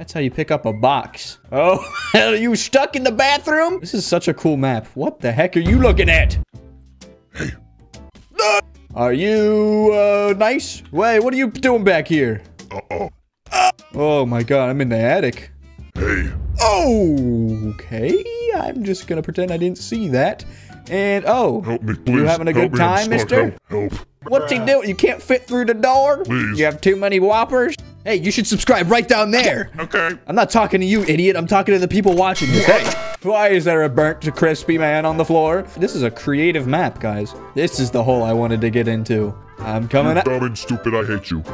That's how you pick up a box. Oh, are you stuck in the bathroom? This is such a cool map. What the heck are you looking at? Hey. Are you, uh, nice? Wait, what are you doing back here? Uh-oh. Oh my god, I'm in the attic. Hey. Oh, okay. I'm just gonna pretend I didn't see that. And, oh. Help me, please. You having a Help good me, I'm time, mister? Help. help. What's he doing? You can't fit through the door? Please. You have too many whoppers? Hey, you should subscribe right down there. Okay. I'm not talking to you, idiot. I'm talking to the people watching this. Hey, why is there a burnt to crispy man on the floor? This is a creative map, guys. This is the hole I wanted to get into. I'm coming You're up. dumb and stupid. I hate you.